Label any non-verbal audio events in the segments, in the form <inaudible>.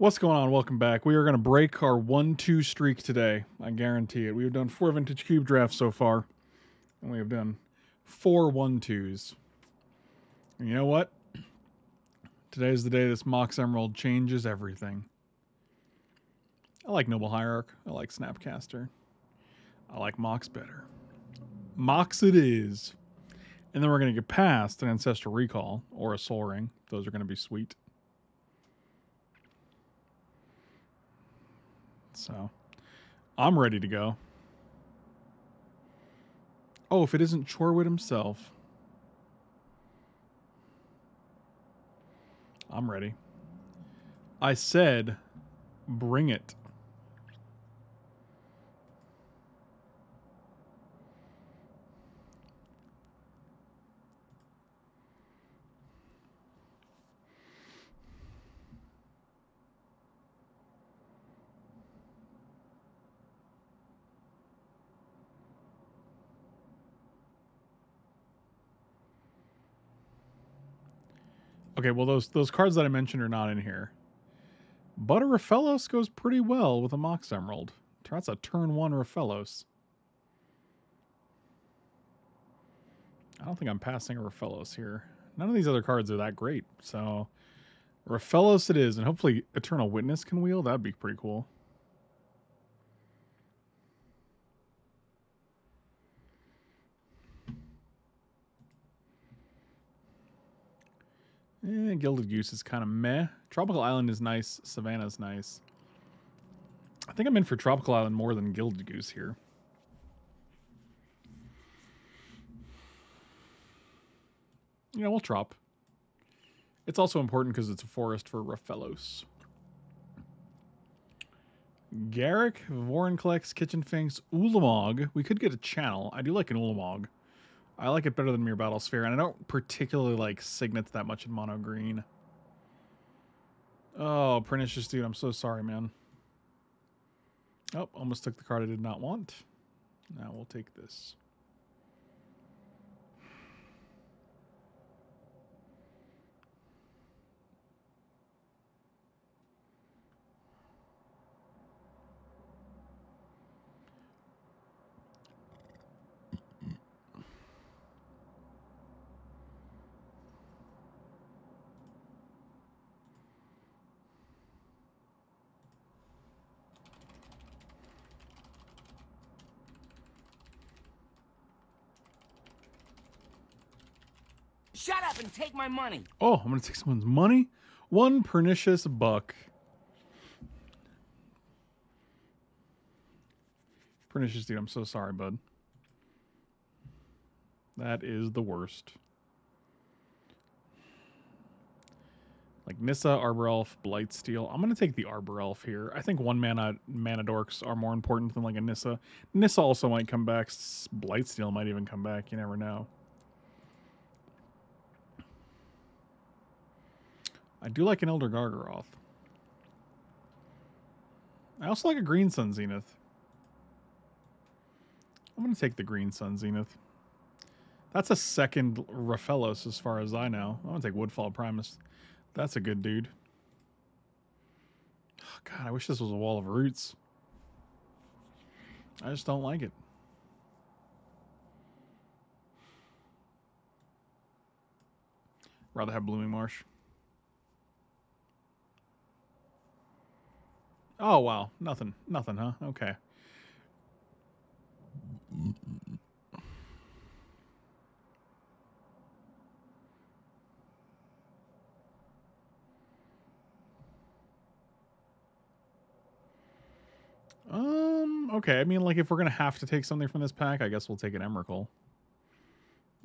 What's going on? Welcome back. We are going to break our 1-2 streak today. I guarantee it. We have done four Vintage Cube drafts so far. And we have done four 1-2s. And you know what? Today is the day this Mox Emerald changes everything. I like Noble Hierarch. I like Snapcaster. I like Mox better. Mox it is. And then we're going to get past an Ancestral Recall or a Sol Ring. Those are going to be sweet. So I'm ready to go. Oh, if it isn't Chorwood himself. I'm ready. I said, bring it. Okay, well those those cards that I mentioned are not in here. But a Rofellos goes pretty well with a Mox Emerald. That's a turn one Rofellos. I don't think I'm passing a here. None of these other cards are that great. So Rofellos it is, and hopefully Eternal Witness can wheel. That'd be pretty cool. Gilded Goose is kind of meh. Tropical Island is nice. Savannah's nice. I think I'm in for Tropical Island more than Gilded Goose here. Know, we'll trop. It's also important because it's a forest for Rofellos. Garruk, Vorinclex, Kitchen Finks, Ulamog. We could get a channel. I do like an Ulamog. I like it better than Myr Battlesphere, and I don't particularly like Signets that much in mono green. Oh, Pernicious Dude, I'm so sorry, man. Oh, almost took the card I did not want. Now we'll take this. Shut and take my money. Oh, I'm going to take someone's money. One pernicious buck. Pernicious dude, I'm so sorry, bud. That is the worst. Like Nissa, Arbor Elf, Blightsteel. I'm going to take the Arbor Elf here. I think one mana mana dorks are more important than like a Nissa. Nissa also might come back. Blightsteel might even come back. You never know. I do like an Elder Gargaroth. I also like a Green Sun Zenith. I'm going to take the Green Sun Zenith. That's a second Rofellos as far as I know. I'm going to take Woodfall Primus. That's a good dude. Oh, God, I wish this was a Wall of Roots. I just don't like it. Rather have Blooming Marsh. Oh, wow. Nothing. Nothing, huh? Okay. Um, okay. I mean, like, if we're going to have to take something from this pack, I guess we'll take an Emrakul.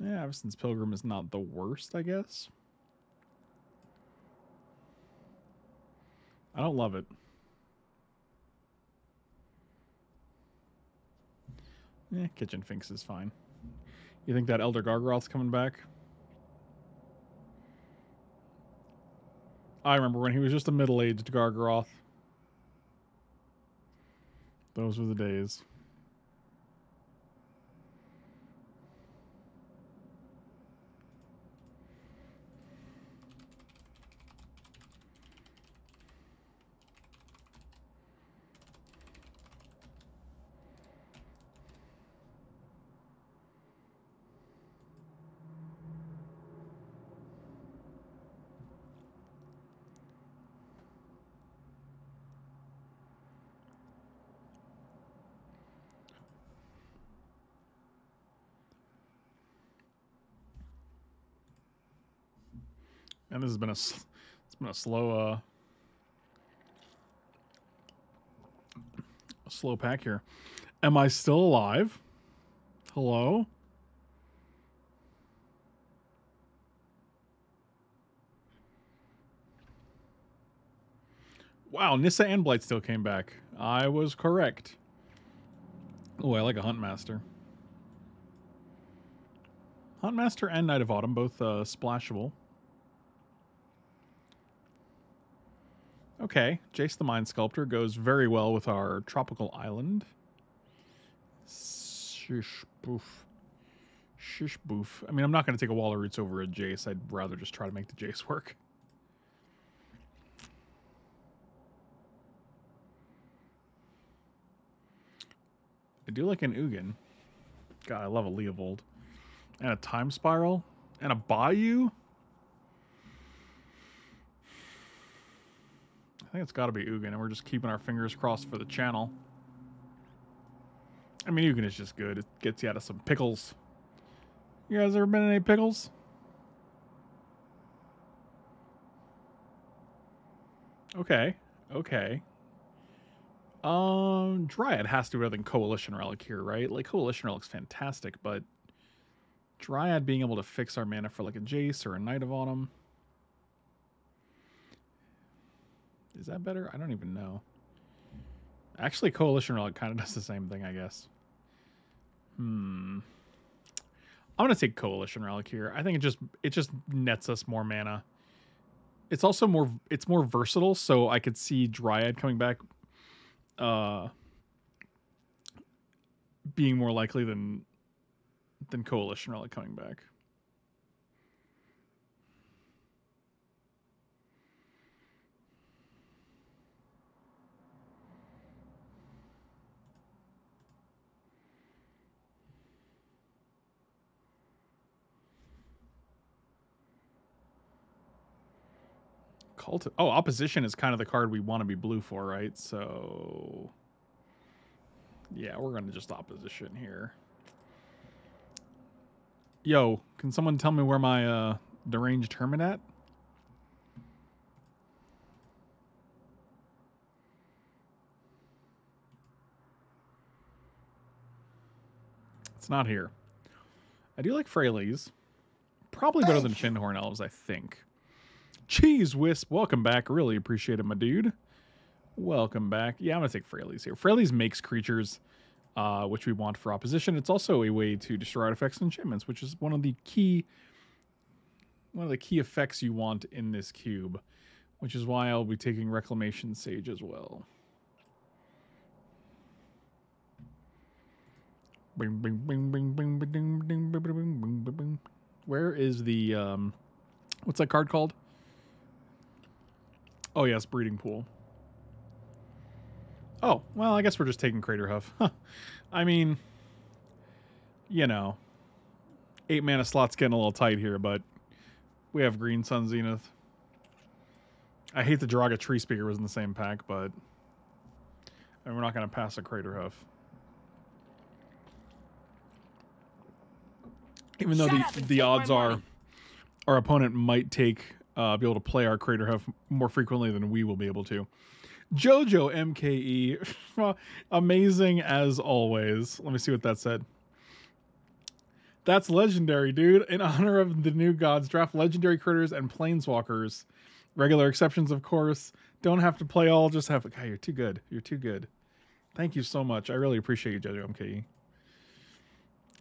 Yeah, Avacyn's Pilgrim is not the worst, I guess. I don't love it. Eh, Kitchen Finks is fine. You think that Elder Gargaroth's coming back? I remember when he was just a middle-aged Gargaroth. Those were the days. And this has been a it's been a slow uh a slow pack here. Am I still alive? Hello? Wow, Nissa and Blightsteel came back. I was correct. Oh, I like a Huntmaster. Huntmaster and Knight of Autumn, both uh, splashable. Okay, Jace the Mind Sculptor goes very well with our tropical island. Shish boof. Shish boof. I mean, I'm not going to take a Wall of Roots over a Jace. I'd rather just try to make the Jace work. I do like an Ugin. God, I love a Leovold. And a Time Spiral. And a Bayou. Think it's got to be Ugin, and we're just keeping our fingers crossed for the channel. I mean, Ugin is just good. It gets you out of some pickles. You guys ever been in any pickles? Okay. Okay. Um, Dryad has to be better than Coalition Relic here, right? Like, Coalition Relic's fantastic, but Dryad being able to fix our mana for like a Jace or a Knight of Autumn. Is that better? I don't even know. Actually, Coalition Relic kind of <laughs> does the same thing, I guess. Hmm. I'm gonna take Coalition Relic here. I think it just it just nets us more mana. It's also more it's more versatile, so I could see Dryad coming back uh being more likely than than Coalition Relic coming back. Cult. Oh, opposition is kind of the card we want to be blue for, right? So, yeah, we're gonna just opposition here. Yo, can someone tell me where my uh deranged hermit at? It's not here. I do like Freyalise. Probably better than Fyndhorn Elves, I think. Cheese Wisp, welcome back. Really appreciate it, my dude. Welcome back. Yeah, I'm going to take Freyalise here. Freyalise makes creatures, uh, which we want for opposition. It's also a way to destroy artifacts and enchantments, which is one of the key one of the key effects you want in this cube, which is why I'll be taking Reclamation Sage as well. Where is the, um, what's that card called? Oh yes, breeding pool. Oh well, I guess we're just taking Craterhoof. Huh. I mean, you know, eight mana slots getting a little tight here, but we have Green Sun Zenith. I hate the Draga Tree Speaker was in the same pack, but and we're not going to pass a Craterhoof. Even though Shut the the odds are our opponent might take uh, be able to play our Crater Hoof more frequently than we will be able to. Jojo MKE, <laughs> amazing as always. Let me see what that said. That's legendary, dude. In honor of the new gods, draft legendary critters and planeswalkers. Regular exceptions, of course. Don't have to play all, just have. God, you're too good. You're too good. Thank you so much. I really appreciate you, Jojo MKE.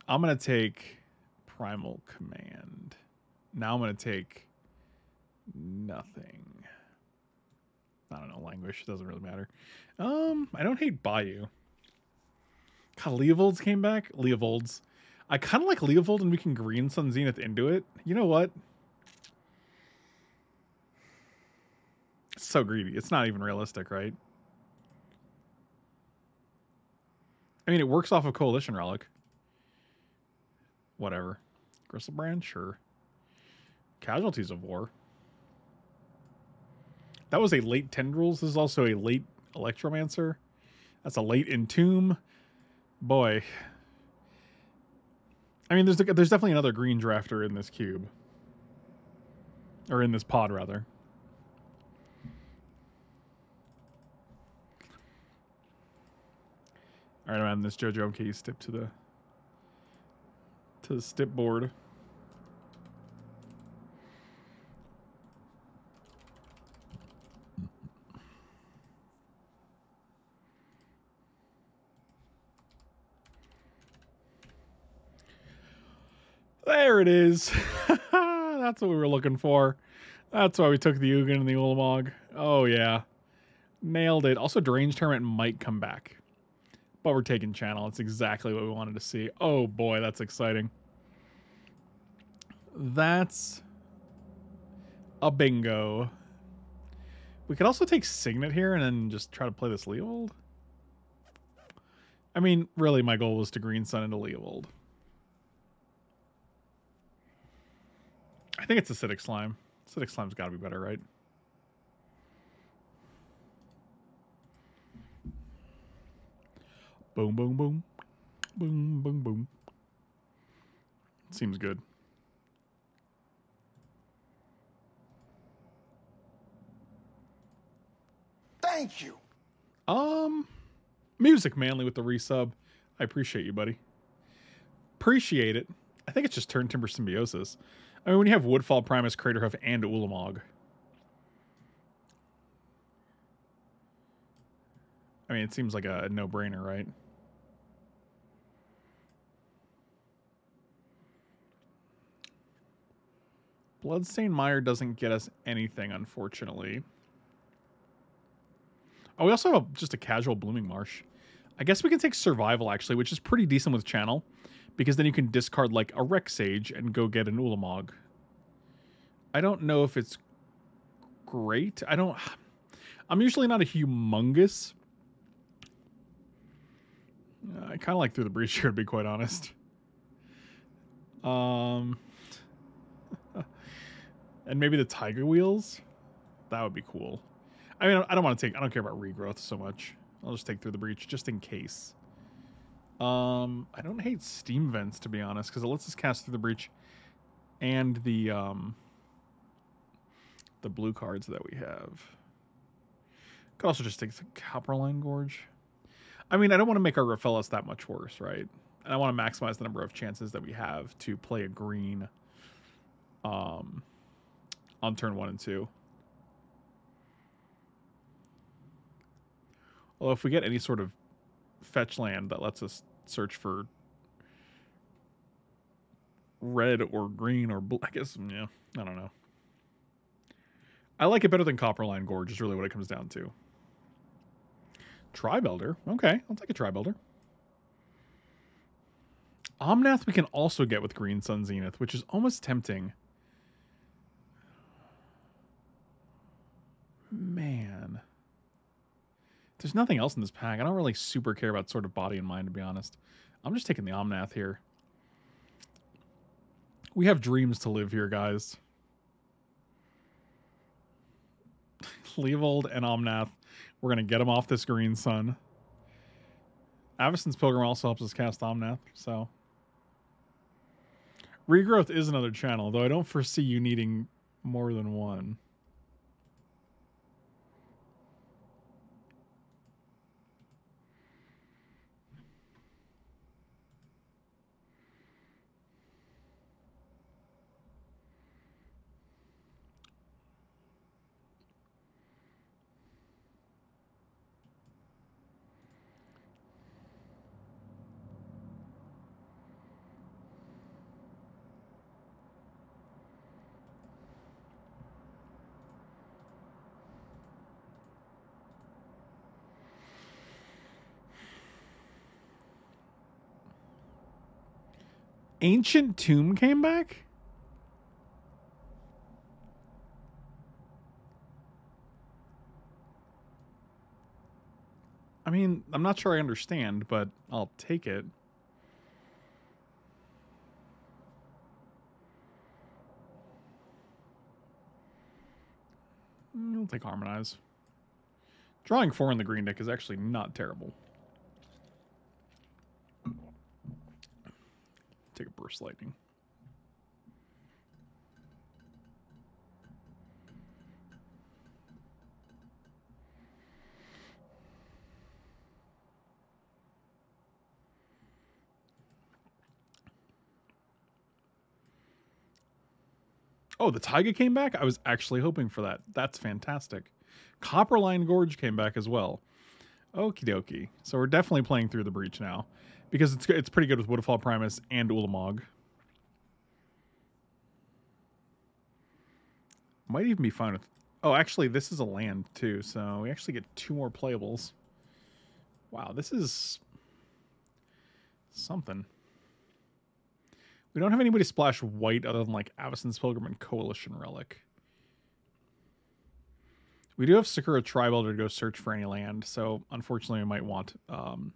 I'm going to take Primal Command. Now I'm going to take nothing. I don't know, languish. Doesn't really matter. Um, I don't hate Bayou. God, Leovolds came back. Leovolds. I kind of like Leovold and we can green Sun Zenith into it. You know what? It's so greedy. It's not even realistic, right? I mean, it works off of Coalition Relic. Whatever. Griselbrand? Sure. Casualties of War. That was a late Tendrils. This is also a late Electromancer. That's a late Entomb. Boy. I mean, there's there's definitely another green drafter in this cube. or in this pod rather. All right, I'm adding this JoJo MK stip to the to the stip board. There it is. <laughs> That's what we were looking for. That's why we took the Ugin and the Ulamog. Oh, yeah. Nailed it. Also, Deranged Hermit might come back. But we're taking channel. It's exactly what we wanted to see. Oh, boy, that's exciting. That's a bingo. We could also take Signet here and then just try to play this Leovold. I mean, really, my goal was to Green Sun into Leovold. I think it's acidic slime. Acidic slime's got to be better, right? Boom, boom, boom. Boom, boom, boom. Seems good. Thank you. Um, music manly with the resub. I appreciate you, buddy. Appreciate it. I think it's just Turn Timber Symbiosis. I mean, when you have Woodfall, Primus, Craterhoof, and Ulamog. I mean, it seems like a no-brainer, right? Bloodstained Mire doesn't get us anything, unfortunately. Oh, we also have a, just a casual Blooming Marsh. I guess we can take Survival, actually, which is pretty decent with Channel, because then you can discard, like, a Rec Sage and go get an Ulamog. I don't know if it's great. I don't... I'm usually not a humongous... I kind of like Through the Breach here, to be quite honest. Um... <laughs> and maybe the Taiga Wheels? That would be cool. I mean, I don't want to take. I don't care about regrowth so much. I'll just take through the breach just in case. Um, I don't hate steam vents to be honest, because it lets us cast through the breach, and the um, the blue cards that we have. Could also just take the Copperline Gorge. I mean, I don't want to make our Rofellos that much worse, right? And I want to maximize the number of chances that we have to play a green um, on turn one and two. Although if we get any sort of fetch land that lets us search for red or green or blue, I guess, mm, yeah, I don't know. I like it better than Copperline Gorge is really what it comes down to. Tribelder. Okay, I'll take a Tribelder. Omnath we can also get with Green Sun Zenith, which is almost tempting. Man. There's nothing else in this pack. I don't really super care about Sword of Body and Mind, to be honest. I'm just taking the Omnath here. We have dreams to live here, guys. <laughs> Leovold and Omnath. We're going to get them off this green sun. Avacyn's Pilgrim also helps us cast Omnath, so... Regrowth is another channel, though I don't foresee you needing more than one. Ancient Tomb came back? I mean, I'm not sure I understand, but I'll take it. I'll take Harmonize. Drawing four in the green deck is actually not terrible. take a burst lightning. Oh, the taiga came back? I was actually hoping for that. That's fantastic. Copperline Gorge came back as well. Okie dokie. So we're definitely playing through the breach now. Because it's it's pretty good with Woodfall Primus and Ulamog. Might even be fine with Oh, actually this is a land too, so we actually get two more playables. Wow, this is something. We don't have anybody splash white other than like Avacyn's Pilgrim and Coalition Relic. We do have Sakura Tribal to go search for any land, so unfortunately we might want, um,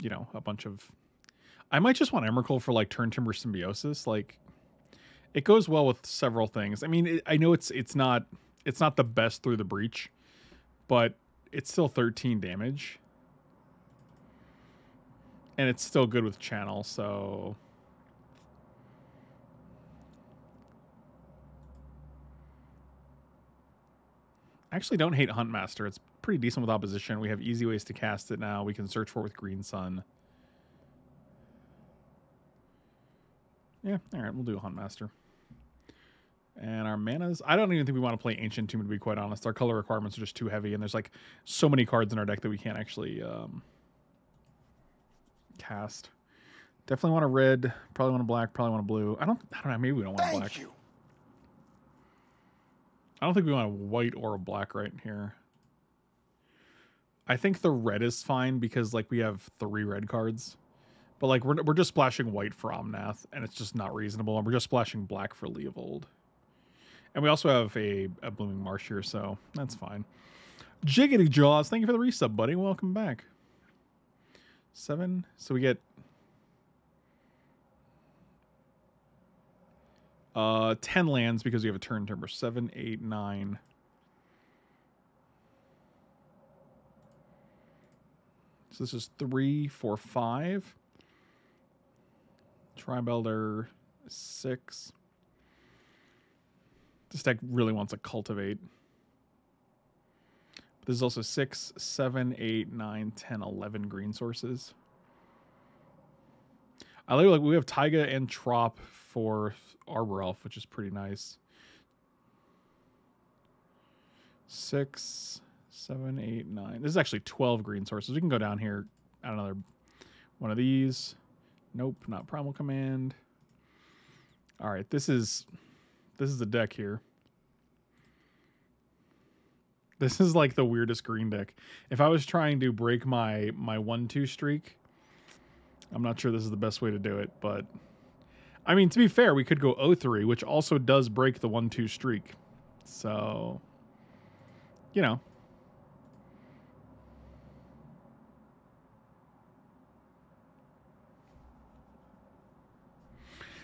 you know, a bunch of... I might just want Emrakul for like Turn Timber Symbiosis. Like, it goes well with several things. I mean, it, I know it's it's not it's not the best through the breach, but it's still 13 damage and it's still good with channel, so I actually don't hate Huntmaster. It's pretty decent with opposition. We have easy ways to cast it now. We can search for it with Green Sun. Yeah, all right, we'll do a Hunt Master. And our manas, I don't even think we want to play Ancient Tomb, to be quite honest. Our color requirements are just too heavy, and there's like so many cards in our deck that we can't actually um, cast. Definitely want a red. Probably want a black. Probably want a blue. I don't. I don't know. Maybe we don't want Thank black. You. I don't think we want a white or a black right here. I think the red is fine because like we have three red cards. But like we're we're just splashing white for Omnath and it's just not reasonable and we're just splashing black for Leovold. And we also have a, a blooming marsh here, so that's fine. Jiggity Jaws, thank you for the resub, buddy. Welcome back. Seven. So we get uh, 10 lands because we have a turn timber. Seven, eight, nine. So this is three, four, five. Tribelder, six. This deck really wants to cultivate. There's also 6, 7, 8, 9, 10, 11 green sources. I like, like we have Taiga and Trop for Arbor Elf, which is pretty nice. Six, seven, eight, nine. This is actually 12 green sources. We can go down here at another one of these. Nope, not Primal Command. All right, this is this is the deck here. This is like the weirdest green deck. If I was trying to break my my one two streak, I'm not sure this is the best way to do it, but I mean to be fair, we could go 0-3, which also does break the one two streak. So you know.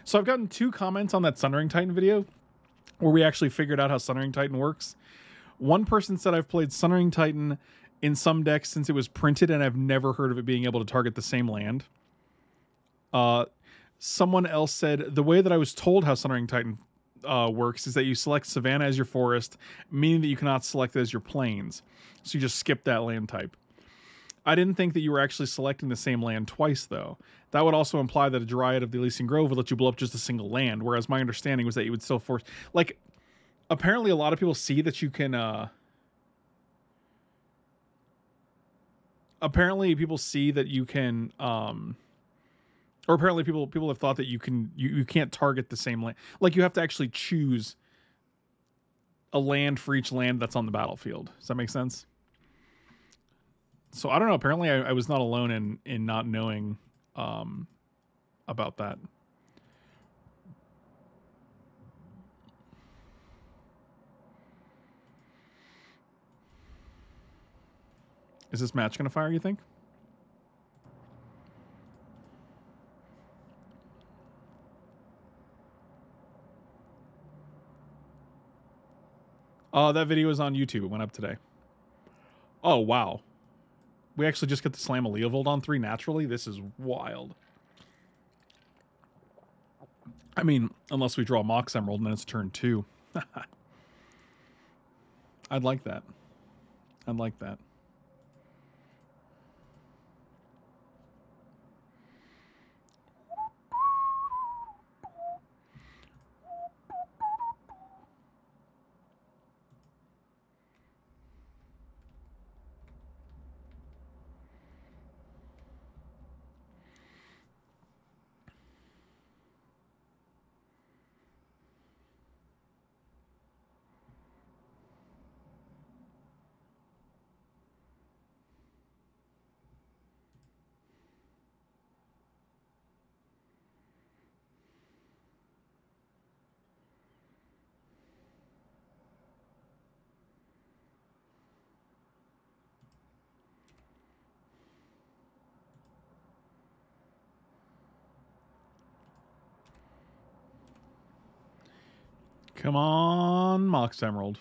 So I've gotten two comments on that Sundering Titan video where we actually figured out how Sundering Titan works. One person said I've played Sundering Titan in some decks since it was printed, and I've never heard of it being able to target the same land. Uh, someone else said the way that I was told how Sundering Titan uh, works is that you select Savannah as your forest, meaning that you cannot select it as your plains. So you just skip that land type. I didn't think that you were actually selecting the same land twice, though. That would also imply that a Dryad of the Ilysian Grove would let you blow up just a single land, whereas my understanding was that you would still force... Like, apparently a lot of people see that you can uh apparently people see that you can um or apparently people people have thought that you can you, you can't target the same land like you have to actually choose a land for each land that's on the battlefield does that make sense so i don't know apparently i, I was not alone in in not knowing um about that Is this match going to fire, you think? Oh, that video is on YouTube. It went up today. Oh, wow. We actually just get to slam a Leovold on three naturally? This is wild. I mean, unless we draw Mox Emerald and then it's turn two. <laughs> I'd like that. I'd like that. Come on, Mox Emerald.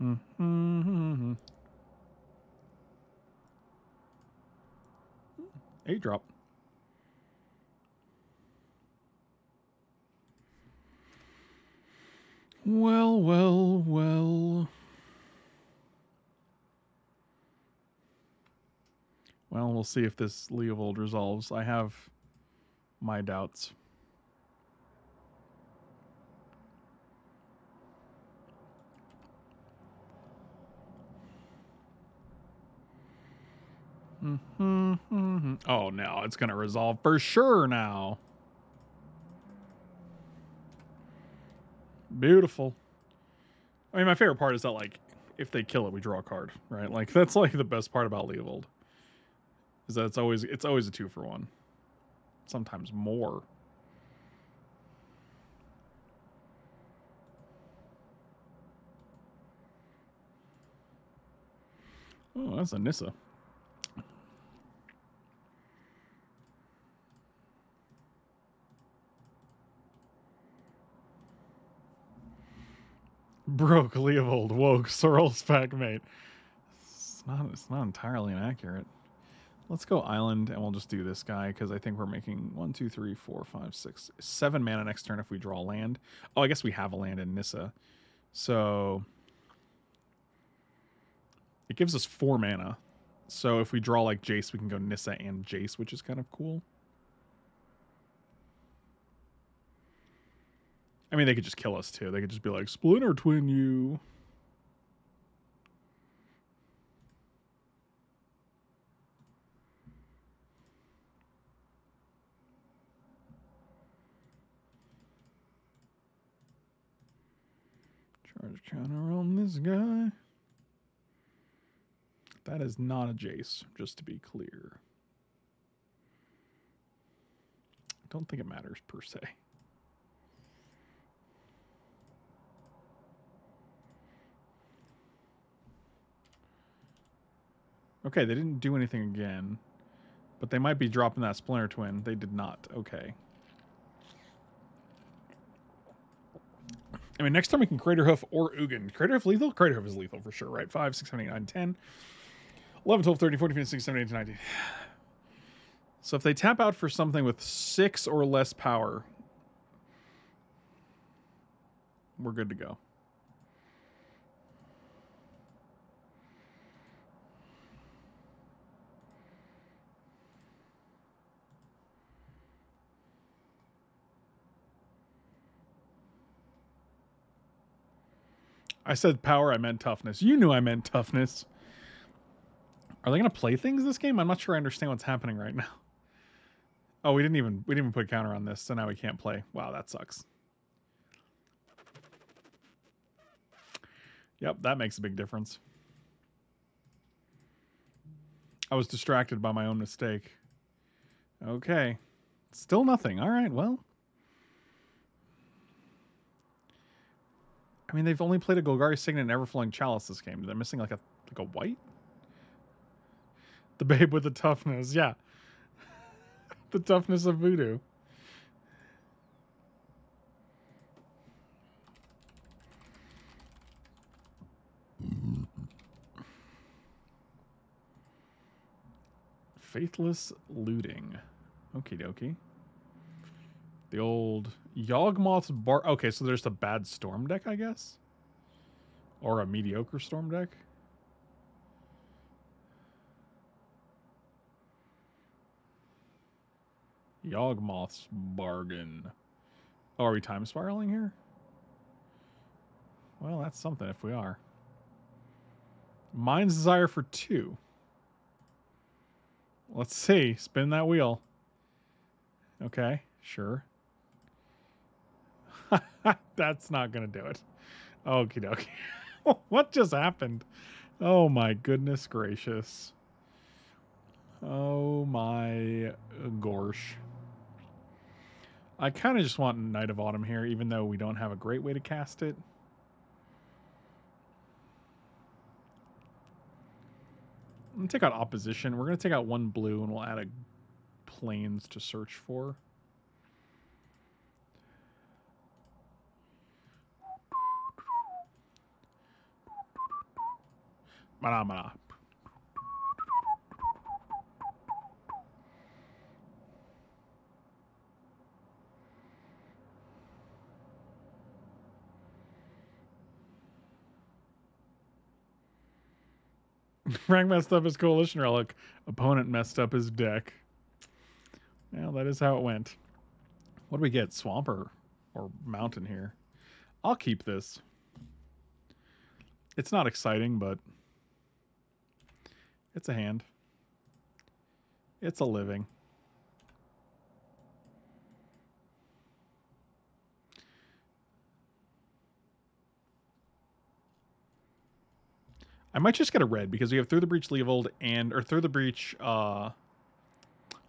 Mm-hmm. Eight drop. Well, well, well. Well, we'll see if this Leovold resolves. I have my doubts. Mm-hmm. Oh, no, it's going to resolve for sure now. Beautiful. I mean, my favorite part is that, like, if they kill it, we draw a card, right? Like, <laughs> that's, like, the best part about Leovold. Is that it's always, it's always a two for one. Sometimes more. Oh, that's a Nissa. Broke Leovold woke Sorrel's <laughs> pack mate. It's not it's not entirely inaccurate. Let's go island and we'll just do this guy because I think we're making one, two, three, four, five, six, seven mana next turn if we draw land. Oh, I guess we have a land in Nissa. So it gives us four mana. So if we draw like Jace, we can go Nissa and Jace, which is kind of cool. I mean, they could just kill us too. They could just be like, Splinter Twin you. Charge counter on this guy. That is not a Jace, just to be clear. I don't think it matters per se. Okay, they didn't do anything again. But they might be dropping that Splinter Twin. They did not. Okay. I mean, next time we can Crater Hoof or Ugin. Crater Hoof lethal? Crater Hoof is lethal for sure, right? 5, 6, 7, 8, 9, 10, 11, 12, 13, 14, 15, 16, 17, 18, 19. So if they tap out for something with 6 or less power, we're good to go. I said power, I meant toughness. You knew I meant toughness. Are they to play things this game? I'm not sure I understand what's happening right now. <laughs> Oh, we didn't even we didn't even put counter on this, so now we can't play. Wow, that sucks. Yep, that makes a big difference. I was distracted by my own mistake. Okay. Still nothing. All right, well. I mean, they've only played a Golgari Signet and Everflowing Chalice this game. They're missing like a like a white. The babe with the toughness, yeah. <laughs> the toughness of voodoo. Faithless looting. Okie dokie. The old Yawgmoth's Bar. Okay, so there's a bad storm deck, I guess? Or a mediocre storm deck? Yawgmoth's Bargain. Oh, are we time spiraling here? Well, that's something if we are. Mind's Desire for two. Let's see. Spin that wheel. Okay, sure. <laughs> That's not going to do it. Okie dokie. <laughs> what just happened? Oh my goodness gracious. Oh my gorsh. I kind of just want Knight of Autumn here, even though we don't have a great way to cast it. I'm going to take out Opposition. We're going to take out one blue, and we'll add a Plains to search for. Mana, <laughs> Frank messed up his coalition relic. Opponent messed up his deck. Well, that is how it went. What do we get? Swamp or, or mountain here? I'll keep this. It's not exciting, but it's a hand. It's a living. I might just get a red because we have Through the Breach Leovold and or Through the Breach uh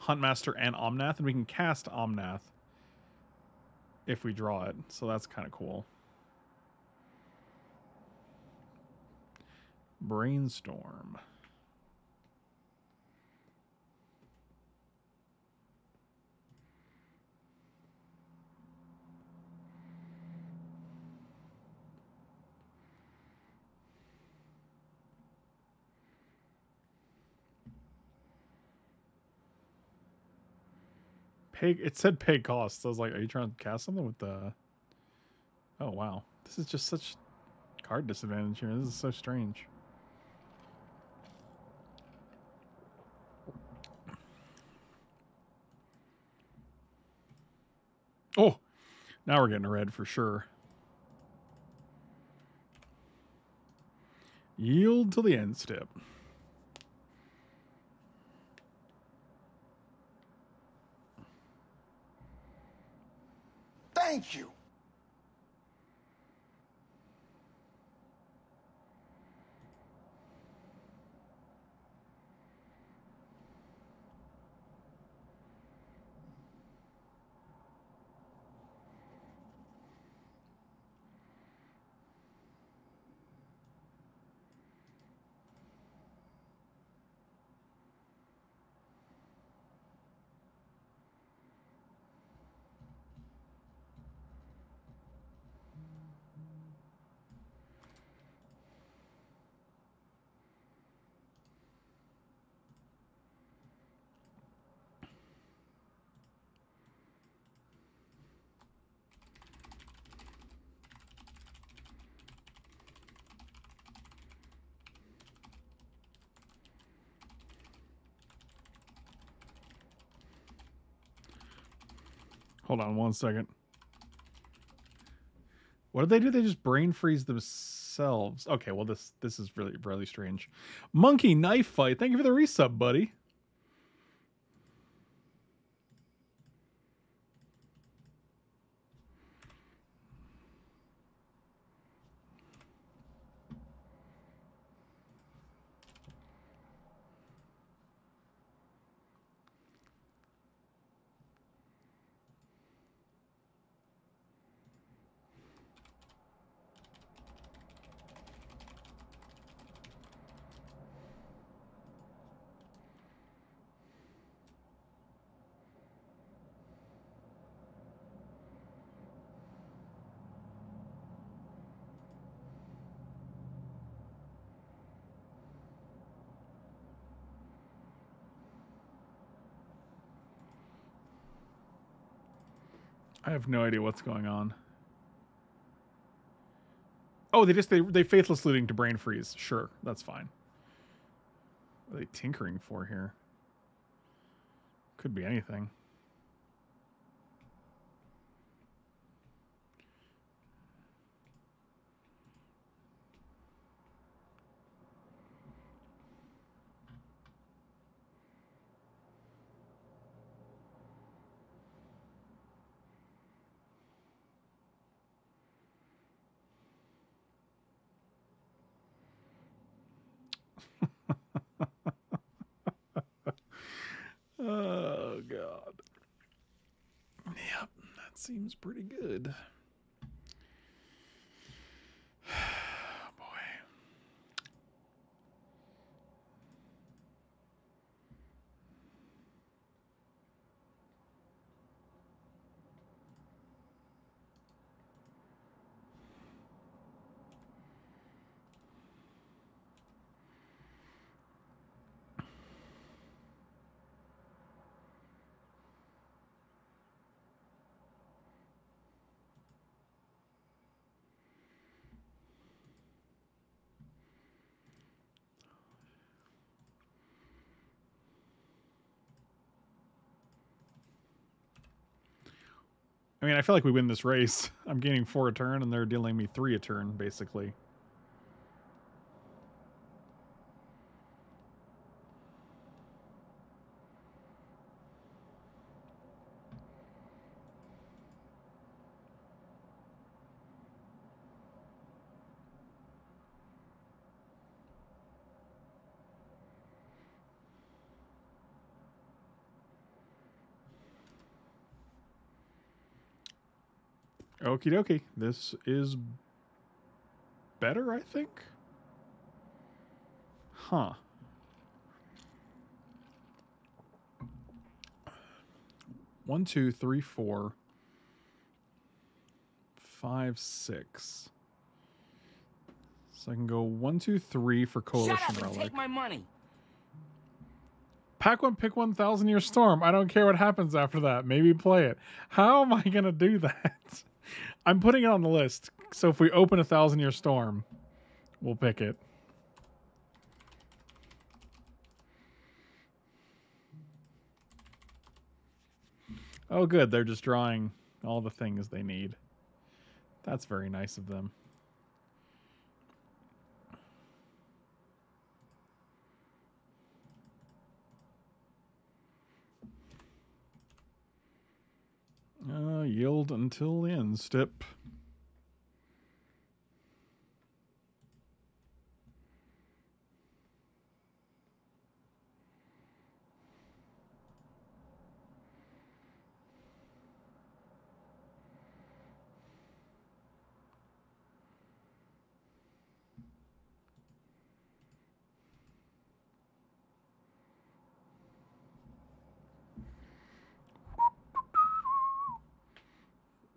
Huntmaster and Omnath, and we can cast Omnath if we draw it. So that's kind of cool. Brainstorm. Pay. It said pay costs. I was like, are you trying to cast something with the? Oh wow, this is just such card disadvantage here. This is so strange. Oh, now we're getting a red for sure. Yield to the end step. Hold on one second. What did they do? They just brain freeze themselves. Okay, well this this is really really strange. Monkey knife fight. Thank you for the resub, buddy. I have no idea what's going on. Oh, they just they they faithless looting to brain freeze. Sure, that's fine. What are they tinkering for here? Could be anything. Oh god. Yep, that seems pretty good. I mean, I feel like we win this race. <laughs> I'm gaining four a turn, and they're dealing me three a turn, basically. Okie dokie. This is better, I think. Huh. One, two, three, four, five, six. So I can go one, two, three for Coalition Shut up and Relic. take my money. Pack one, pick one thousand year storm. I don't care what happens after that. Maybe play it. How am I gonna do that? <laughs> I'm putting it on the list. So if we open a thousand year storm, we'll pick it. Oh, good. They're just drawing all the things they need. That's very nice of them. Uh, yield until the end step.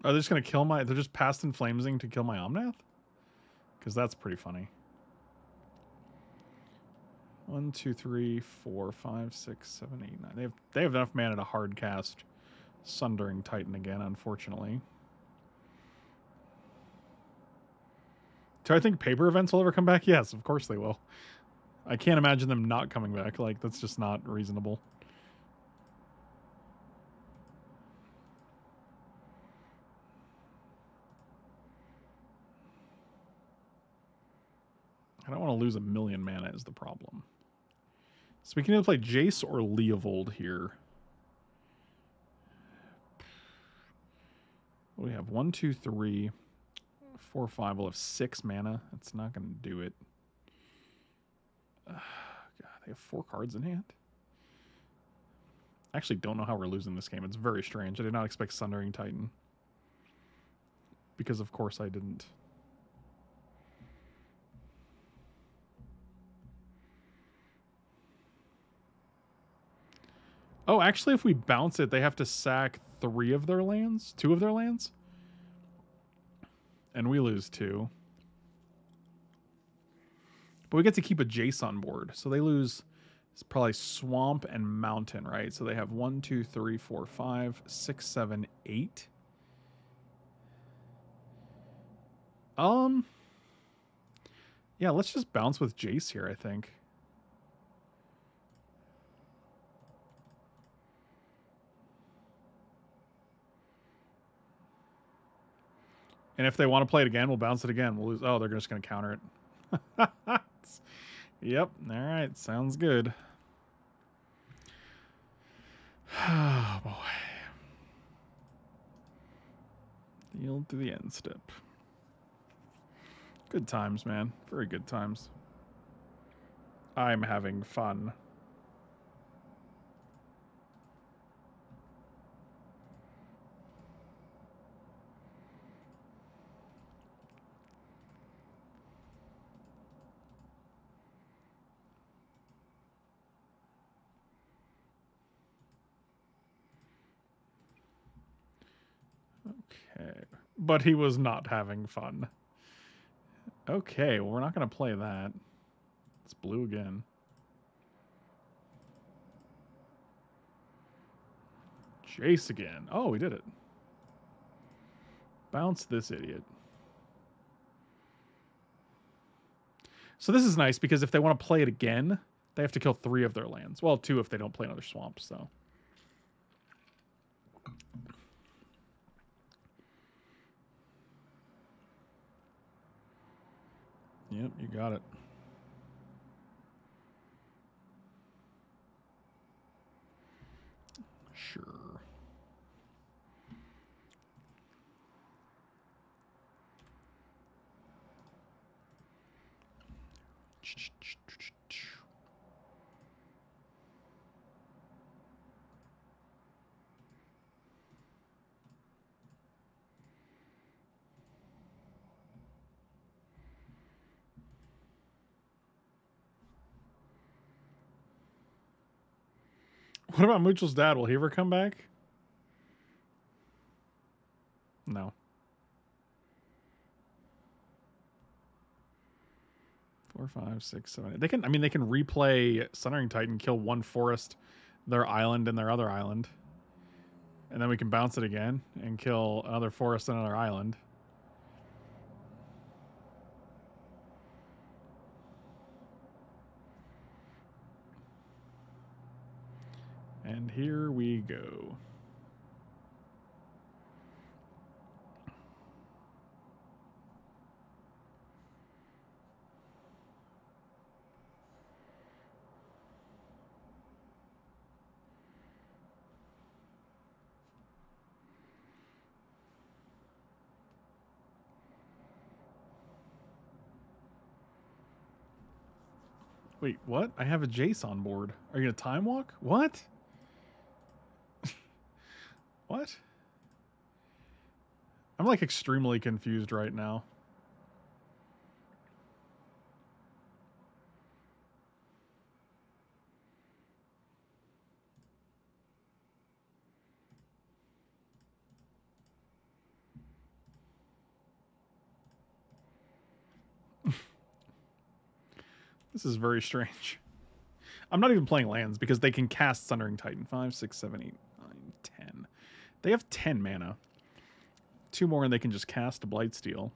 Are they just gonna kill my? They're just past in flamesing to kill my Omnath? Because that's pretty funny. One, two, three, four, five, six, seven, eight, nine. They have they have enough mana to hard cast Sundering Titan again, unfortunately. Do I think paper events will ever come back? Yes, of course they will. I can't imagine them not coming back. Like that's just not reasonable. Don't want to lose a million mana is the problem. So we can either play Jace or Leovold here. We have? One, two, three, four, five. We'll have six mana. That's not going to do it. Uh, God, they have four cards in hand. I actually don't know how we're losing this game. It's very strange. I did not expect Sundering Titan. Because, of course, I didn't. Oh, actually, if we bounce it, they have to sack three of their lands, two of their lands, and we lose two. But we get to keep a Jace on board, so they lose it's probably swamp and mountain, right? So they have one, two, three, four, five, six, seven, eight. Um, yeah, let's just bounce with Jace here. I think. And if they want to play it again, we'll bounce it again. We'll lose. Oh, they're just going to counter it. <laughs> yep. All right. Sounds good. <sighs> Oh, boy. Yield to the end step. Good times, man. Very good times. I'm having fun. Okay. But he was not having fun. Okay, well, we're not going to play that. It's blue again. Chase again. Oh, we did it. Bounce this idiot. So this is nice because if they want to play it again, they have to kill three of their lands. Well, two if they don't play another swamp, so. Yep, you got it. Sure. <laughs> What about Mutual's dad? Will he ever come back? No. Four, five, six, seven. Eight. They can. I mean, they can replay Sundering Titan, kill one forest, their island, and their other island, and then we can bounce it again and kill another forest and another island. And here we go. Wait, what? I have a Jace on board. Are you gonna time walk? What? What? I'm like extremely confused right now. <laughs> This is very strange. I'm not even playing lands because they can cast Sundering Titan. 5, 6, 7, 8, 9, 10. They have 10 mana. Two more and they can just cast a Blightsteel.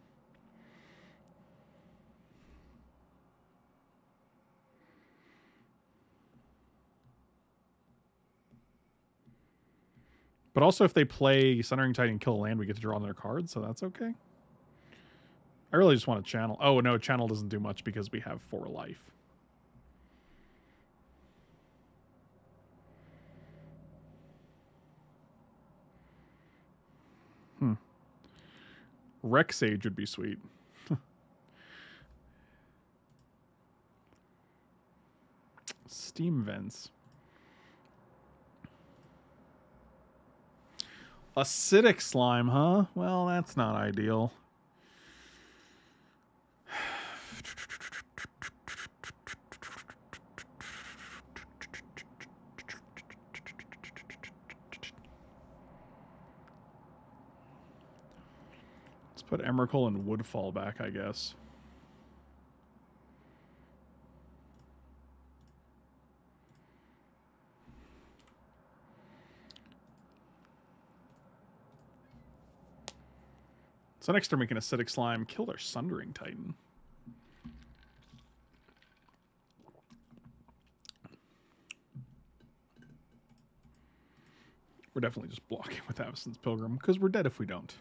But also if they play Sundering Titan and kill a land, we get to draw on their cards, so that's okay. I really just want to channel. Oh, no, channel doesn't do much because we have four life. Hmm. Rec Sage would be sweet. <laughs> Steam vents. Acidic slime, huh? Well, that's not ideal. Put Emrakul and Woodfall back, I guess. So next turn we can acidic slime, kill their sundering titan. We're definitely just blocking <laughs> with Avacyn's Pilgrim, because we're dead if we don't.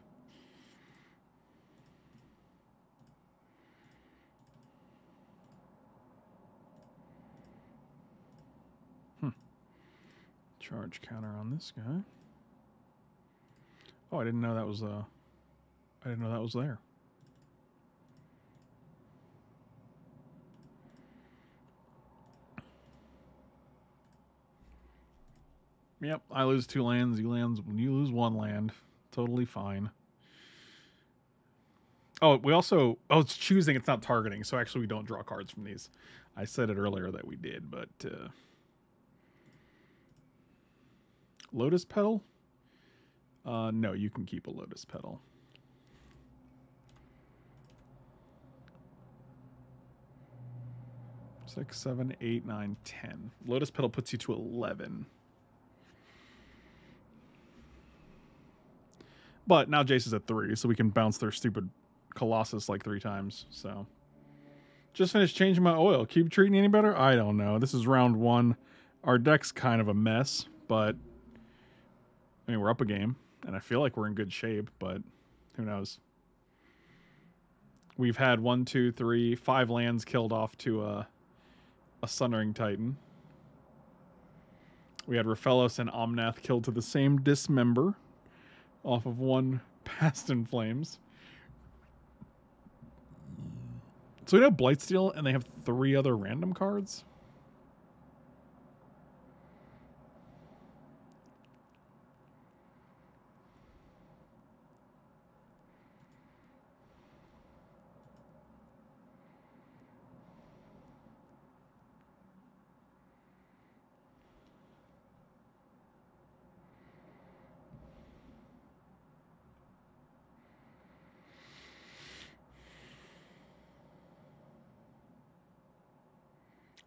Charge counter on this guy. Oh, I didn't know that was uh I didn't know that was there. Yep, I lose two lands. You lands. You lose one land. Totally fine. Oh, we also. Oh, it's choosing. It's not targeting. So actually, we don't draw cards from these. I said it earlier that we did, but uh, lotus petal. Uh, no, you can keep a lotus petal. Six, seven, eight, nine, ten. Lotus petal puts you to eleven. But now Jace is at three, so we can bounce their stupid Colossus like three times. So just finished changing my oil. Keep treating any better? I don't know. This is round one. Our deck's kind of a mess, but I mean we're up a game, and I feel like we're in good shape, but who knows? We've had one, two, three, five lands killed off to a, a Sundering Titan. We had Rofellos and Omnath killed to the same Dismember off of one <laughs> Past in Flames. So we know Blightsteel, and they have three other random cards.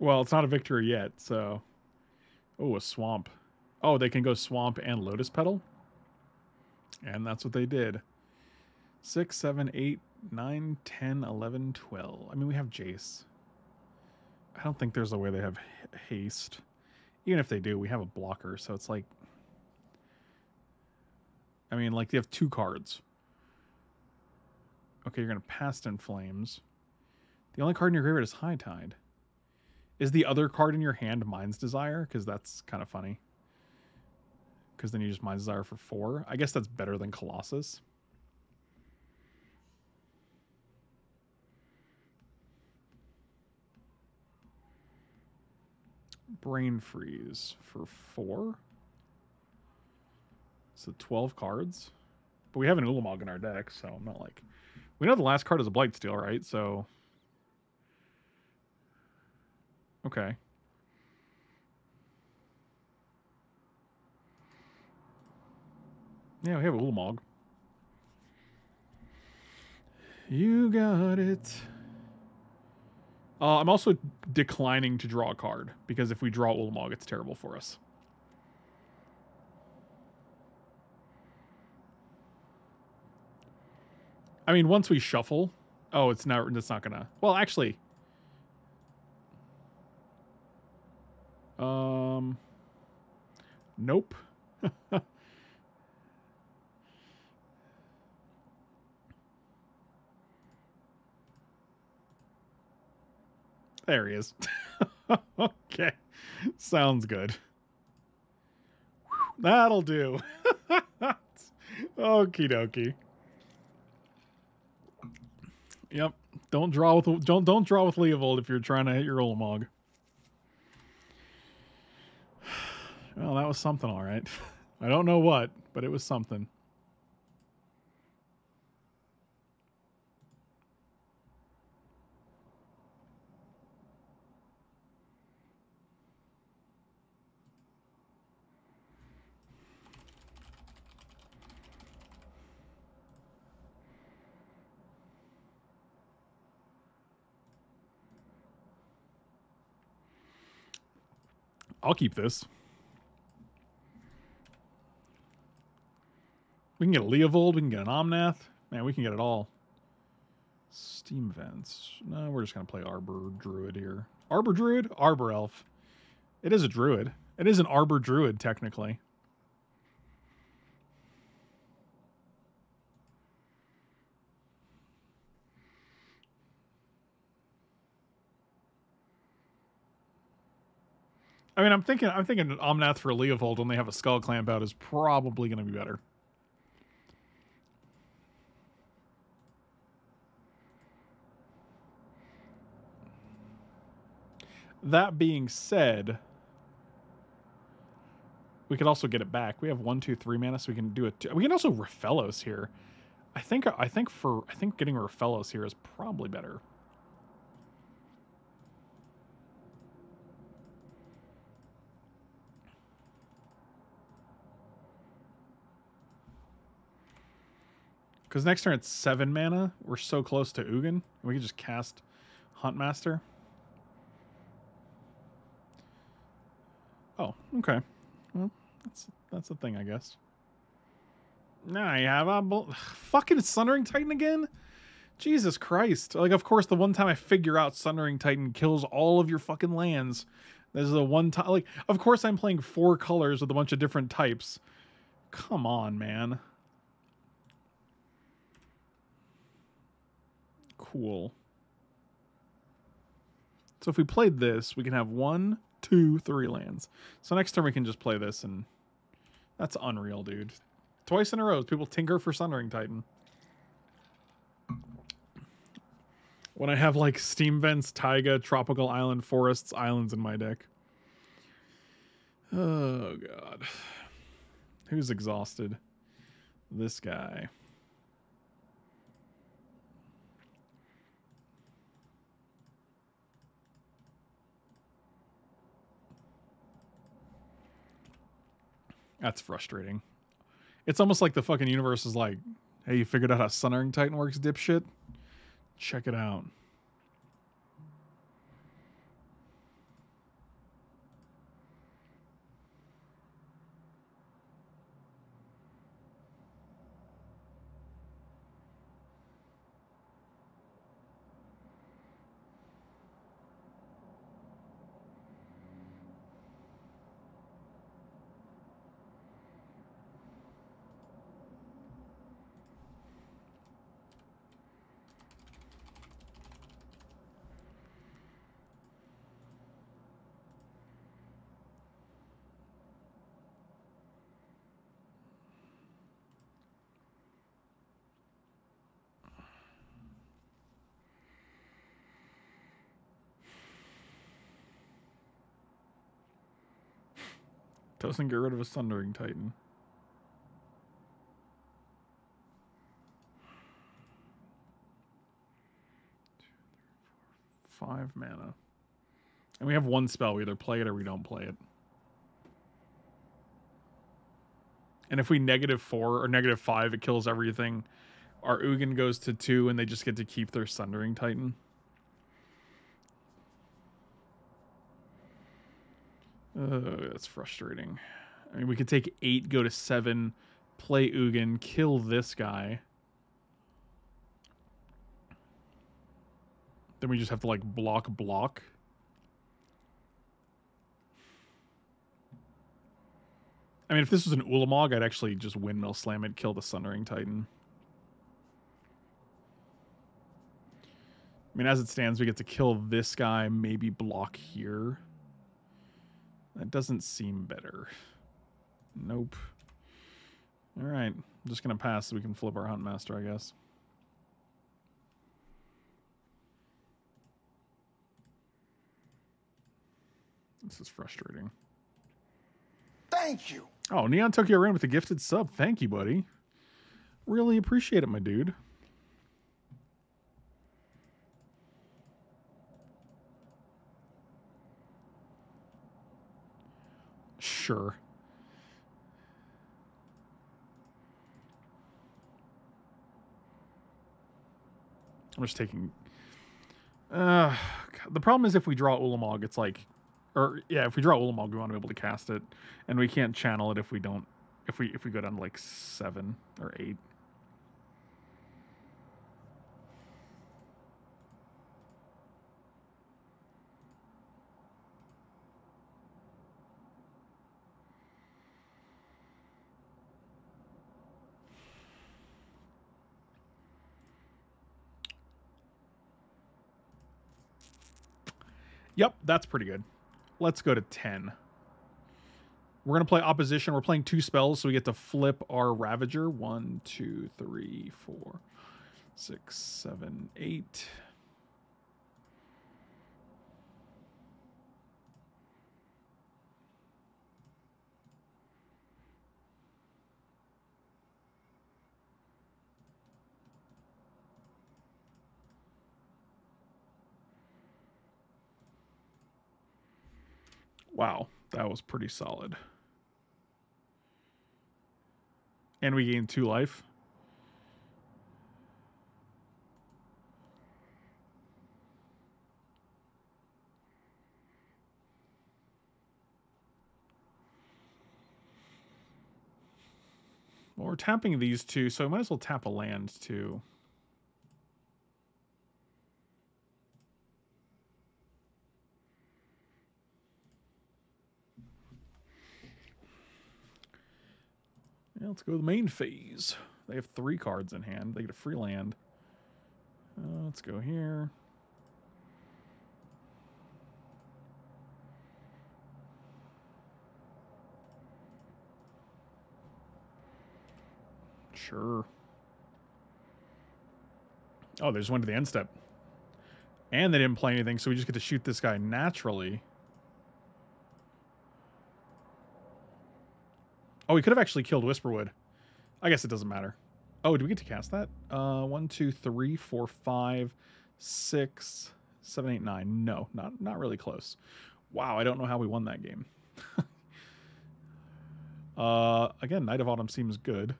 Well, it's not a victory yet, so. Oh, a swamp. Oh, they can go swamp and lotus petal? And that's what they did. 6, 7, 8, 9, 10, 11, 12. I mean, we have Jace. I don't think there's a way they have haste. Even if they do, we have a blocker, so it's like. I mean, like, they have two cards. Okay, you're going to Past in Flames. The only card in your graveyard is High Tide. Is the other card in your hand Mind's Desire? Because that's kind of funny. Because then you just Mind's Desire for four. I guess that's better than Colossus. Brain Freeze for four. So 12 cards. But we have an Ulamog in our deck, so I'm not like... We know the last card is a Blightsteel, right? So Okay. Yeah, we have a Ulamog. You got it. Uh, I'm also declining to draw a card because if we draw Ulamog, it's terrible for us. I mean, once we shuffle, oh, it's not. It's not gonna. Well, actually, Um, nope. <laughs> there he is. <laughs> okay. Sounds good. That'll do. <laughs> Okie dokie. Yep. Don't draw with don't don't draw with Leovold if you're trying to hit your Ulamog. Well, that was something, all right. <laughs> I don't know what, but it was something. I'll keep this. We can get a Leovold. We can get an Omnath. Man, we can get it all. Steam vents. No, we're just going to play Arbor Druid here. Arbor Druid? Arbor Elf. It is a Druid. It is an Arbor Druid, technically. I mean, I'm thinking, I'm thinking Omnath for Leovold when they have a Skull Clamp out is probably going to be better. That being said, we could also get it back. We have one, two, three mana, so we can do it. We can also Rofellos here. I think I think for I think getting Rofellos here is probably better. Because next turn it's seven mana. We're so close to Ugin. We can just cast Huntmaster. Oh, okay. Well, that's that's a thing, I guess. Now you have a <sighs> fucking Sundering Titan again. Jesus Christ! Like, of course, the one time I figure out Sundering Titan kills all of your fucking lands. This is the one time. Like, of course, I'm playing four colors with a bunch of different types. Come on, man. cool. So if we played this, we can have one, two, three lands. So next turn we can just play this, and that's unreal, dude. Twice in a row, people tinker for Sundering Titan. When I have like Steam Vents, Taiga, Tropical Island, Forests, Islands in my deck. Oh, God. Who's exhausted? This guy. That's frustrating. It's almost like the fucking universe is like, hey, you figured out how Sundering Titan works, dipshit? Check it out. Doesn't get rid of a Sundering Titan. Five mana. And we have one spell. We either play it or we don't play it. And if we negative four or negative five, it kills everything. Our Ugin goes to two and they just get to keep their Sundering Titan. Uh, that's frustrating. I mean, we could take eight, go to seven, play Ugin, kill this guy. Then we just have to like block block. I mean, if this was an Ulamog, I'd actually just windmill slam it, kill the Sundering Titan. I mean, as it stands, we get to kill this guy, maybe block here. That doesn't seem better. Nope. All right. I'm just going to pass so we can flip our Hunt Master, I guess. This is frustrating. Thank you. Oh, Neon Tokyo Rain with a gifted sub. Thank you, buddy. Really appreciate it, my dude. Sure. I'm just taking. Uh, the problem is if we draw Ulamog, it's like, or yeah, if we draw Ulamog, we want to be able to cast it, and we can't channel it if we don't, if we if we go down to like seven or eight. Yep, that's pretty good. Let's go to 10. We're going to play opposition. We're playing two spells, so we get to flip our Ravager. One, two, three, four, six, seven, eight. Wow, that was pretty solid. And we gained two life. Well, we're tapping these two, so I might as well tap a land too. Let's go to the main phase. They have three cards in hand. They get a free land. Uh, let's go here. Sure. Oh, just went to the end step. And they didn't play anything, so we just get to shoot this guy naturally. Oh, we could have actually killed Whisperwood. I guess it doesn't matter. Oh, do we get to cast that? Uh, one, two, three, four, five, six, seven, eight, nine. No, not not really close. Wow, I don't know how we won that game. <laughs> uh, again, Knight of Autumn seems good.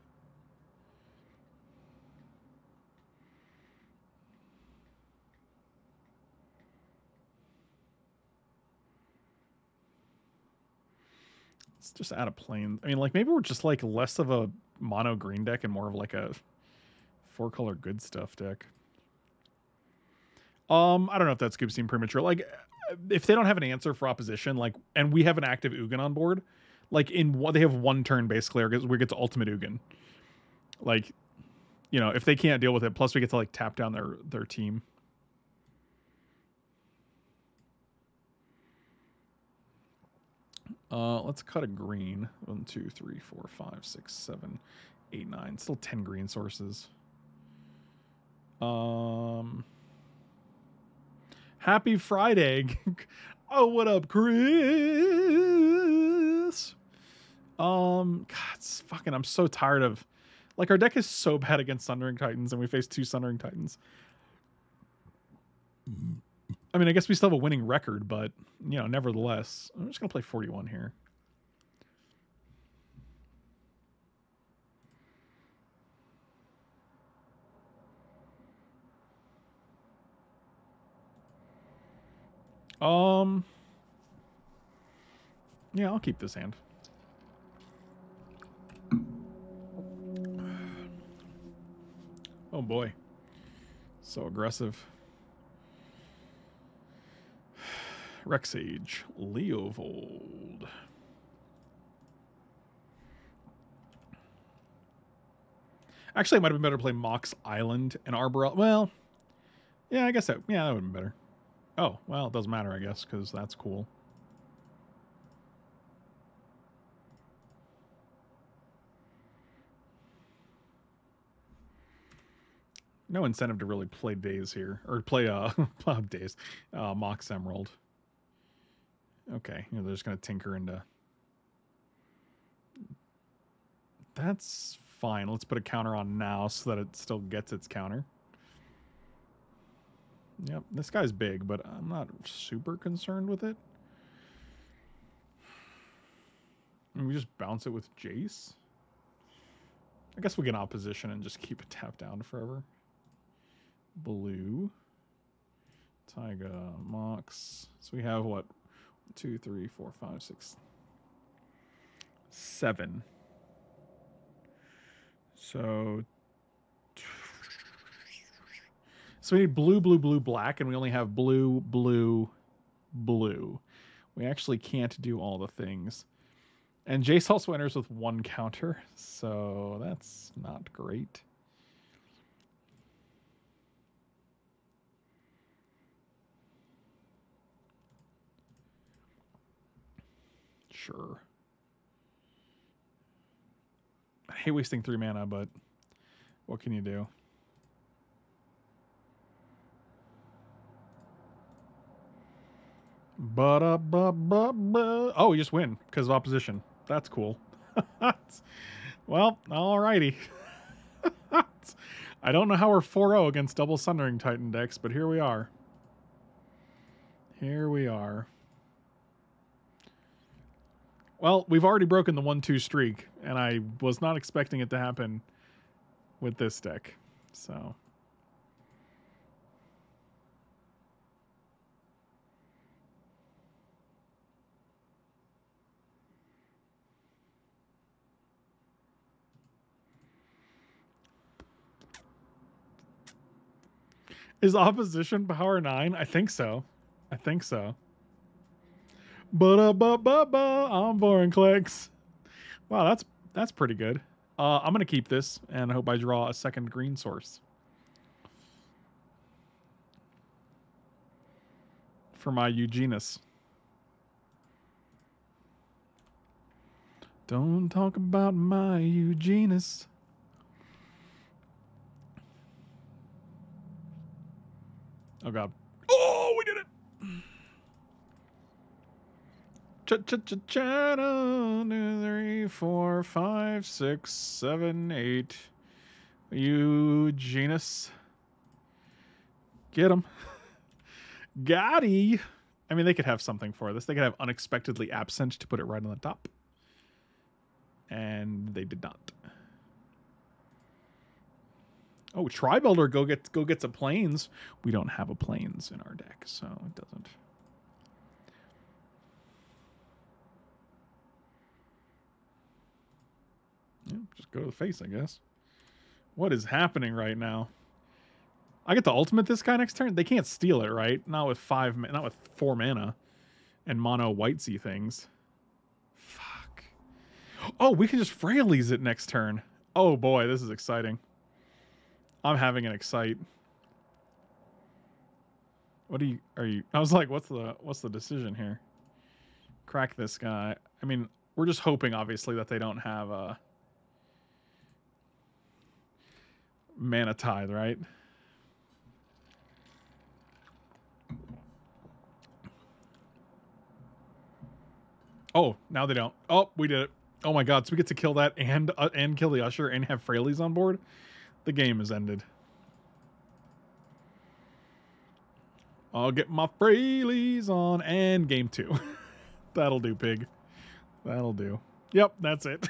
Just add a plane. I mean, like maybe we're just like less of a mono green deck and more of like a four color good stuff deck. Um, I don't know if that Scoop seemed premature. Like, if they don't have an answer for opposition, like, and we have an active Ugin on board, like in one, they have one turn basically, or we get to ultimate Ugin. Like, you know, if they can't deal with it, plus we get to like tap down their their team. Uh, let's cut a green. One, two, three, four, five, six, seven, eight, nine. Still ten green sources. Um. Happy Friday. <laughs> oh, what up, Chris? Um, God, it's fucking. I'm so tired of. Like our deck is so bad against Sundering Titans, and we face two Sundering Titans. I mean, I guess we still have a winning record, but you know, nevertheless, I'm just gonna play 41 here. Um. Yeah, I'll keep this hand. Oh boy. So aggressive. Rec Sage, Leovold. Actually, it might have been better to play Mox Island and Arbor. Well, yeah, I guess that. Yeah, that would have been better. Oh, well, it doesn't matter, I guess, because that's cool. No incentive to really play Daze here, or play uh <laughs> Daze, uh, Mox Emerald. Okay, you know, they're just going to tinker into... That's fine. Let's put a counter on now so that it still gets its counter. Yep, this guy's big, but I'm not super concerned with it. And we just bounce it with Jace. I guess we get opposition and just keep it tapped down forever. Blue. Taiga, Mox. So we have what? Two, three, four, five, six, seven. So, so we need blue, blue, blue, black, and we only have blue, blue, blue. We actually can't do all the things. And Jace also enters with one counter, so that's not great. Sure. I hate wasting three mana, but what can you do? But uh, but, but. oh, you just win because of opposition. That's cool. <laughs> well, alrighty. <laughs> I don't know how we're 4-0 against double Sundering Titan decks, but here we are. Here we are. Well, we've already broken the 1 2 streak, and I was not expecting it to happen with this deck. So. Is opposition power 9? I think so. I think so ba ba ba ba. I'm boring Clicks. Wow, that's that's pretty good. Uh, I'm gonna keep this, and I hope I draw a second green source for my Eugenus. Don't talk about my Eugenus. Oh god. Channel three, four, five, six, seven, eight. Eugenus. Get him. Gotti. I mean, they could have something for this. They could have unexpectedly absent to put it right on the top. And they did not. Oh, Tri-Builder, go get go get some plains. We don't have a plains in our deck, so it doesn't. Yeah, just go to the face, I guess. What is happening right now? I get the ultimate this guy next turn. They can't steal it, right? Not with five, not with four mana, and mono white sea things. Fuck. Oh, we can just Freyalise it next turn. Oh boy, this is exciting. I'm having an excite. What do you are you? I was like, what's the what's the decision here? Crack this guy. I mean, we're just hoping, obviously, that they don't have a mana tithe, right? Oh, now they don't. Oh, we did it. Oh my god, so we get to kill that and uh, and kill the usher and have Freyalise on board. The game is ended. I'll get my Freyalise on and game two. <laughs> That'll do, pig. That'll do. Yep, that's it.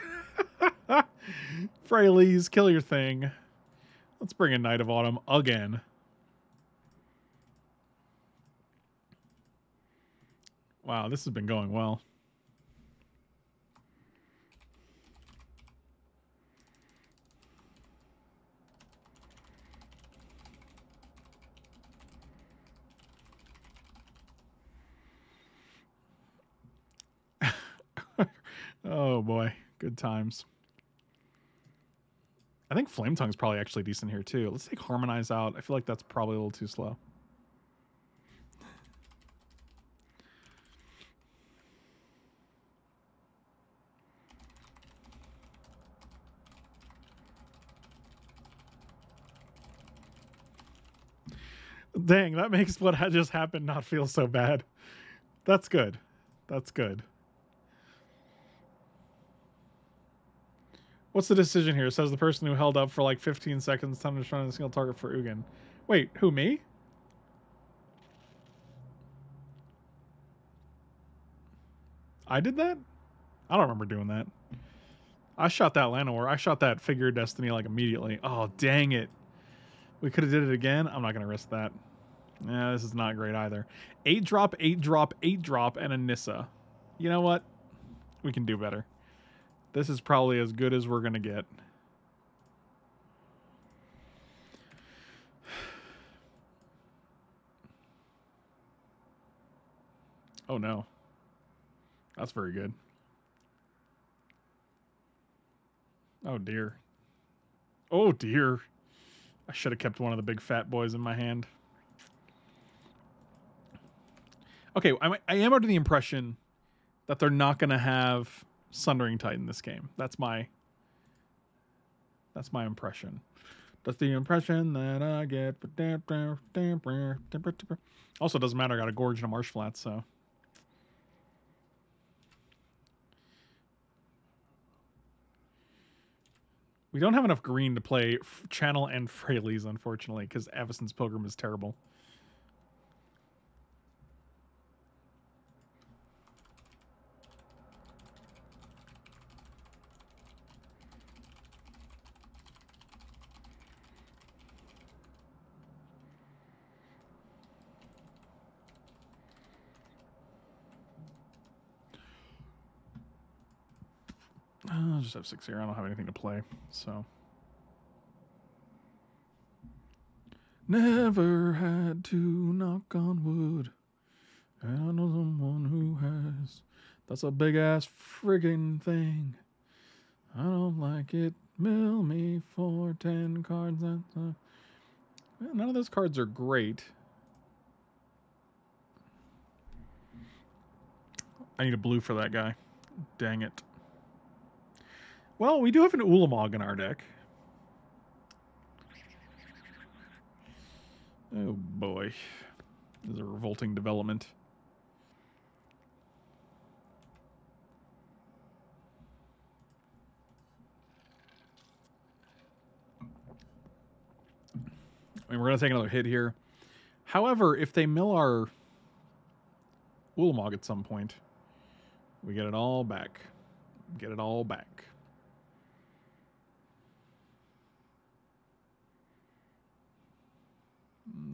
<laughs> Freyalise, kill your thing. Let's bring in Knight of Autumn again. Wow, this has been going well. <laughs> oh boy, good times. I think Flame Tongue's probably actually decent here too. Let's take Harmonize out. I feel like that's probably a little too slow. Dang, that makes what had just happened not feel so bad. That's good. That's good. What's the decision here? Says the person who held up for like 15 seconds, time to run a single target for Ugin. Wait, who, me? I did that? I don't remember doing that. I shot that Llanowar. I shot that Figure of Destiny like immediately. Oh, dang it. We could have did it again. I'm not going to risk that. Yeah, this is not great either. 8 drop, 8 drop, 8 drop, and a Nissa. You know what? We can do better. This is probably as good as we're going to get. Oh no. That's very good. Oh dear. Oh dear. I should have kept one of the big fat boys in my hand. Okay, I, I am under the impression that they're not going to have Sundering Titan this game. That's my that's my impression. That's the impression that I get. Also, doesn't matter. I got a gorge and a marsh flat, so. We don't have enough green to play Channel and Freyalise, unfortunately, because Avacyn's Pilgrim is terrible. I'll just have six here. I don't have anything to play, so. Never had to knock on wood. And I know someone who has. That's a big ass friggin' thing. I don't like it. Mill me for 10 cards. None of those cards are great. I need a blue for that guy. Dang it. Well, we do have an Ulamog in our deck. Oh boy. This is a revolting development. I mean, we're going to take another hit here. However, if they mill our Ulamog at some point, we get it all back. Get it all back.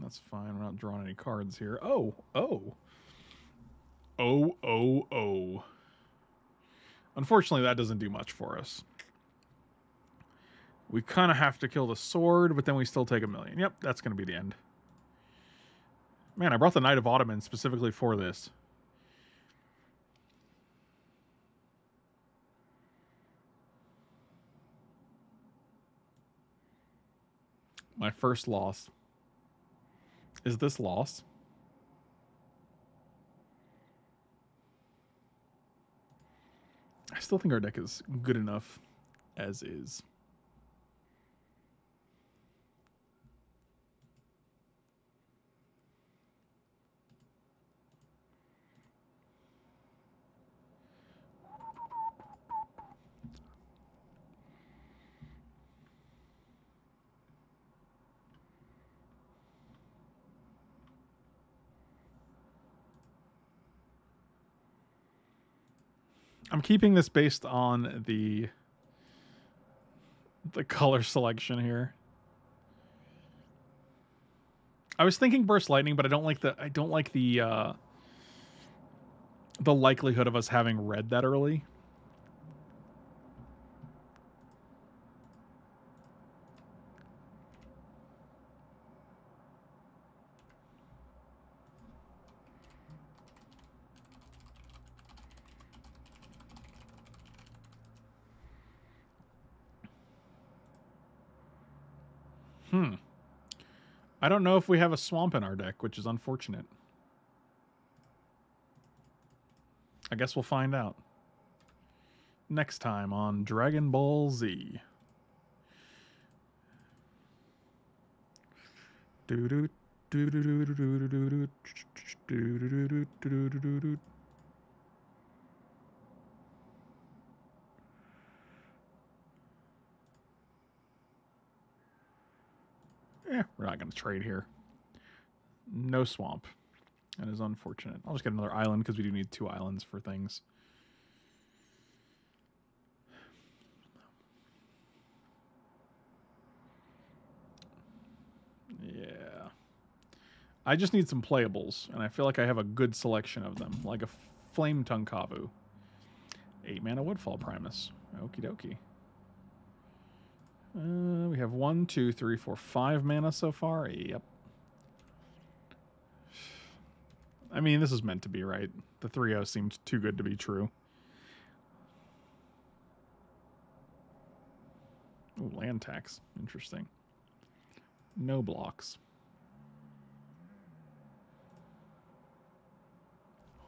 That's fine. We're not drawing any cards here. Oh, oh. Oh, oh, oh. Unfortunately, that doesn't do much for us. We kind of have to kill the sword, but then we still take a million. Yep, that's going to be the end. Man, I brought the Knight of Autumn specifically for this. My first loss. Is this loss? I still think our deck is good enough as is. Keeping this based on the the color selection here. I was thinking burst lightning, but I don't like the I don't like the uh the likelihood of us having red that early. Hmm. I don't know if we have a swamp in our deck, which is unfortunate. I guess we'll find out. Next time on Dragon Ball Z. Doo-doo, doo-doo-doo-doo-doo-doo-doo, doo-doo-doo-doo-doo-doo-doo. Eh, we're not going to trade here. No swamp. That is unfortunate. I'll just get another island because we do need two islands for things. Yeah. I just need some playables, and I feel like I have a good selection of them, like a Flametongue Kavu. Eight mana Woodfall Primus. Okie dokie. Uh, we have one, two, three, four, five mana so far. Yep. I mean, this is meant to be, right? The 3 0 seemed too good to be true. Ooh, land tax. Interesting. No blocks.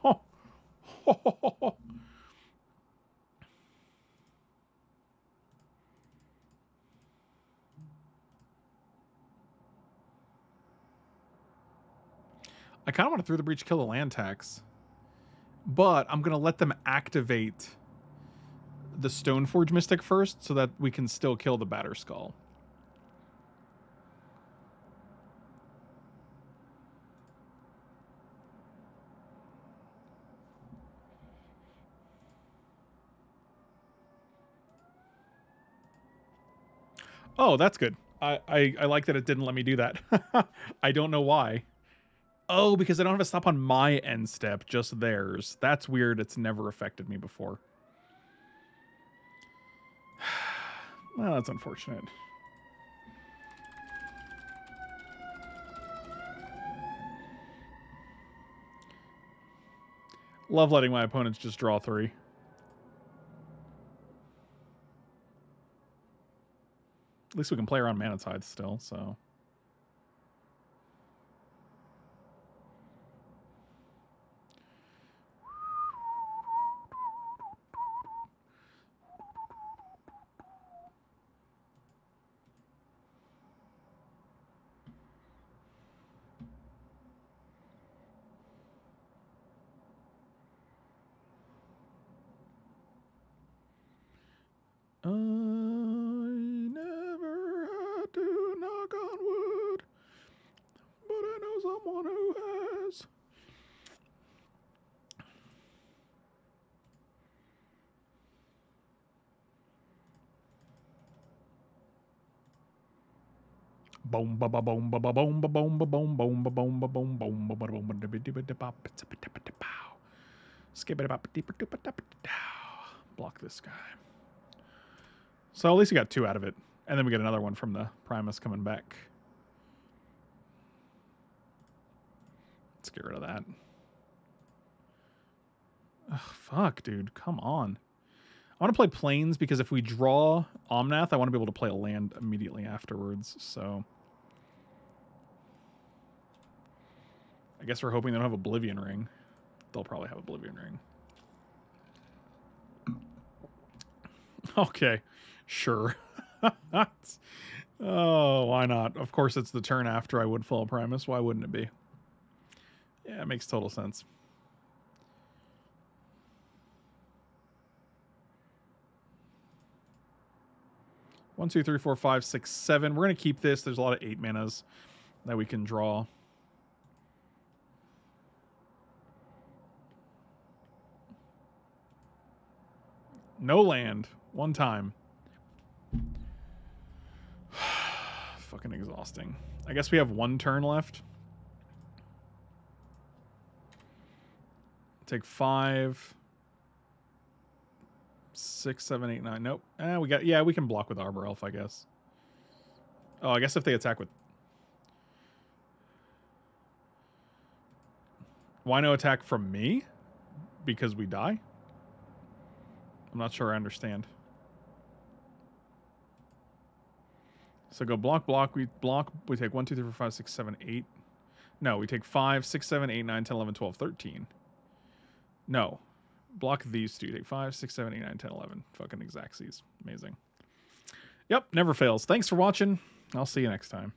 Oh. <laughs> I kind of want to through the breach kill the land tax. But I'm going to let them activate the Stoneforge Mystic first so that we can still kill the Batterskull. Oh, that's good. I, I, I like that it didn't let me do that. <laughs> I don't know why. Oh, because I don't have a stop on my end step, just theirs. That's weird. It's never affected me before. <sighs> well, that's unfortunate. Love letting my opponents just draw three. At least we can play around Mana Tithes still, so. I never had to knock on wood, but I know someone who has. Boom ba ba boom ba ba boom ba boom ba boom boom ba boom ba boom boom ba ba boom ba ba. Skip it about block this guy. So at least we got two out of it. And then we get another one from the Primus coming back. Let's get rid of that. Ugh, fuck, dude. Come on. I want to play plains because if we draw Omnath, I want to be able to play a land immediately afterwards. So I guess we're hoping they don't have Oblivion Ring. They'll probably have Oblivion Ring. <laughs> Okay, sure. <laughs> oh, why not? Of course, it's the turn after I Woodfall Primus. Why wouldn't it be? Yeah, it makes total sense. One, two, three, four, five, six, seven. We're going to keep this. There's a lot of eight manas that we can draw. No land. One time. <sighs> Fucking exhausting. I guess we have one turn left. Take five. Six, seven, eight, nine. Nope. Eh, we got yeah, we can block with Arbor Elf, I guess. Oh, I guess if they attack with Why no attack from me? Because we die? I'm not sure I understand. So go block, block. We block. We take 1, 2, 3, 4, 5, 6, 7, 8. No, we take 5, 6, 7, 8, 9, 10, 11, 12, 13. No. Block these two. Take 5, 6, 7, 8, 9, 10, 11. Fucking exactsies. Amazing. Yep, never fails. Thanks for watching. I'll see you next time.